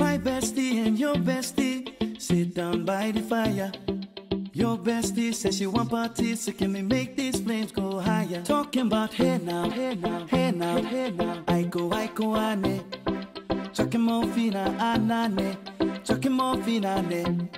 My bestie and your bestie sit down by the fire. Your bestie says she want parties, so can we make these flames go higher? Talking about hey now, hey now, hey now, hey now. I go, I go, ane. Chucking more fina, anane. Chucking more fina, ane.